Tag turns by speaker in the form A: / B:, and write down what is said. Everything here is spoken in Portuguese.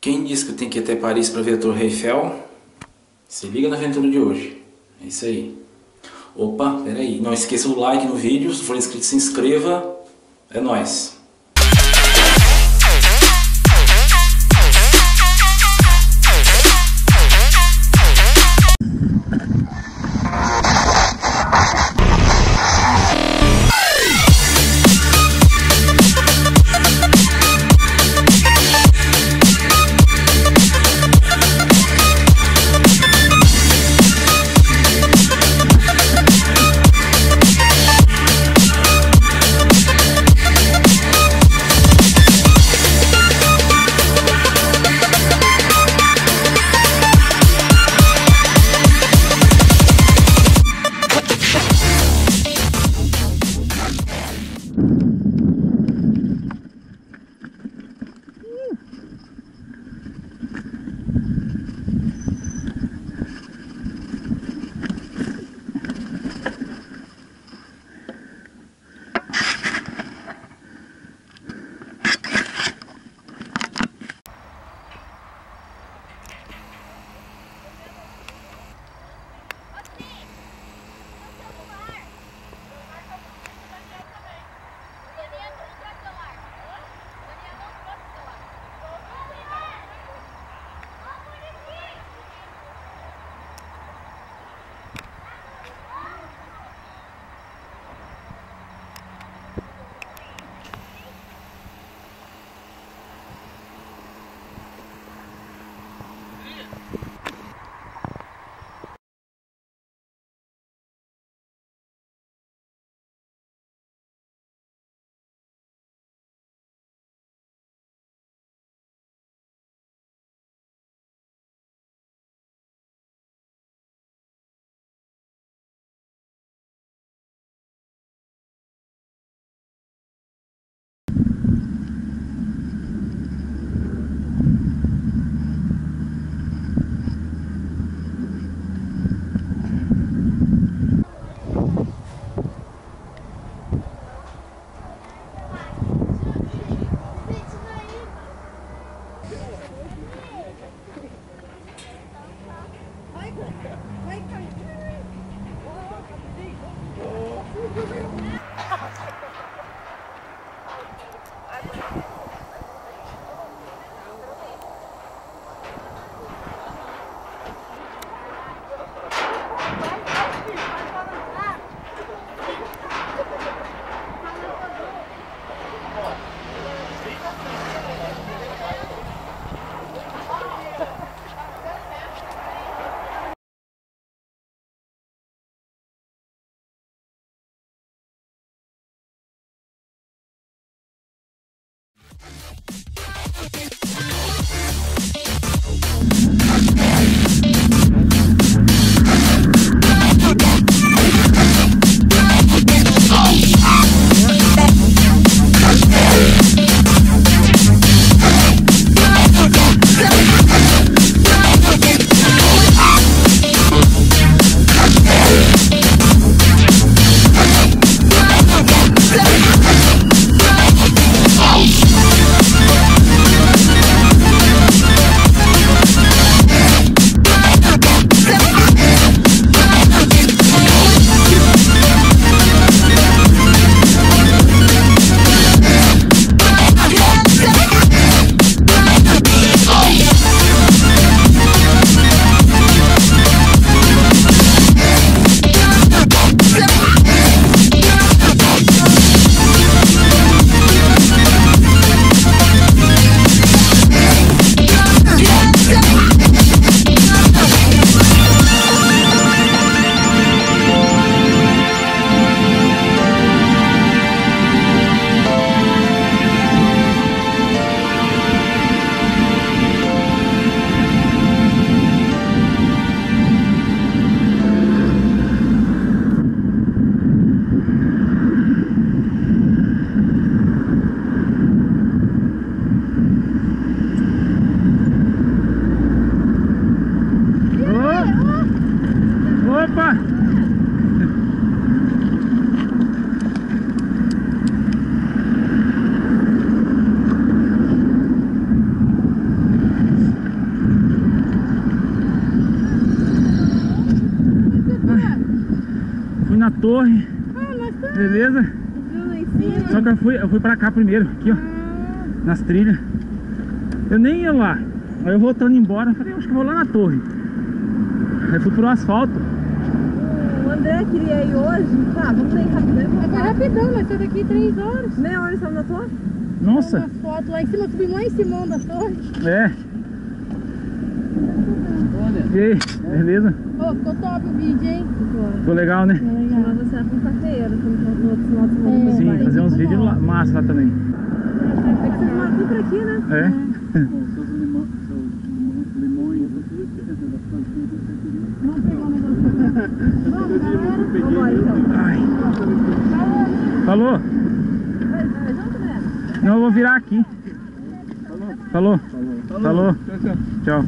A: Quem disse que tem que ir até Paris para ver a Torre Eiffel? Se liga na aventura de hoje. É isso aí. Opa, peraí. Não esqueça o like no vídeo. Se for inscrito, se inscreva. É nóis. Torre.
B: Ah,
A: Beleza?
B: lá em cima.
A: Só que eu fui, eu fui pra cá primeiro, aqui ó,
B: Ah,
A: nas trilhas. Eu nem ia lá. Aí eu voltando embora, falei, acho que eu vou lá na torre. Aí fui pro asfalto.
B: o André queria ir hoje. Tá, vamos sair rapidão.
C: Mas foi rapidão, nós estamos daqui três horas.
B: Meia hora estamos na torre?
A: Nossa,
C: Umas fotos lá em cima, subimos lá em cima da torre.
A: é. E aí, beleza?
C: Pô, ficou top o vídeo, hein?
A: Ficou legal, né?
B: Senão você é quinta-feira, quando no outro final de semana.
C: É.
A: Sim,
B: vai.
A: fazer uns vídeos lá, massa lá também.
B: É que moram tudo por aqui, né?
A: É?
C: Vamos pegar um negócio. Vamos, galera.
B: Então.
A: Falou?
B: Vai, vai junto?
A: Não, eu vou virar aqui. Falou. Falou. Tchau.